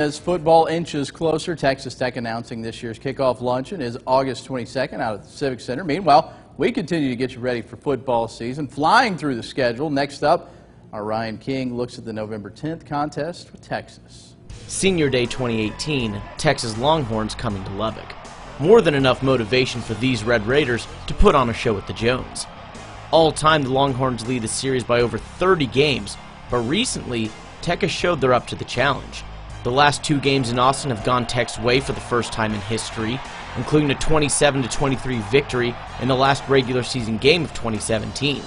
As football inches closer, Texas Tech announcing this year's kickoff luncheon is August 22nd out at the Civic Center. Meanwhile, we continue to get you ready for football season, flying through the schedule. Next up, our Ryan King looks at the November 10th contest with Texas. Senior Day 2018, Texas Longhorns coming to Lubbock. More than enough motivation for these Red Raiders to put on a show at the Jones. All time, the Longhorns lead the series by over 30 games, but recently, Tech has showed they're up to the challenge. The last two games in Austin have gone Tech's way for the first time in history, including a 27-23 victory in the last regular season game of 2017.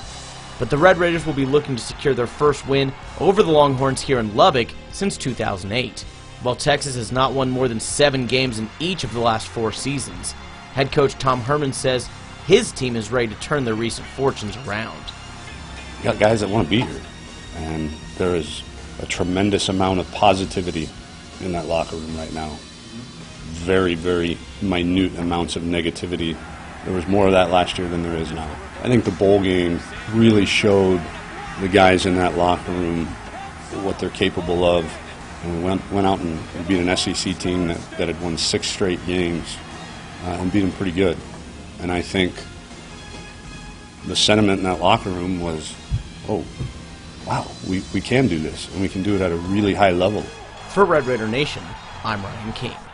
But the Red Raiders will be looking to secure their first win over the Longhorns here in Lubbock since 2008. While Texas has not won more than seven games in each of the last four seasons, head coach Tom Herman says his team is ready to turn their recent fortunes around. You got guys that want to be here, and there is a tremendous amount of positivity in that locker room right now. Very, very minute amounts of negativity. There was more of that last year than there is now. I think the bowl game really showed the guys in that locker room what they're capable of. And we went, went out and beat an SEC team that, that had won six straight games uh, and beat them pretty good. And I think the sentiment in that locker room was, oh, wow, we, we can do this, and we can do it at a really high level. For Red Raider Nation, I'm Ryan King.